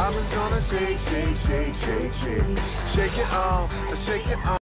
I'm just gonna shake, shake, shake, shake, shake. Shake it off, shake it off.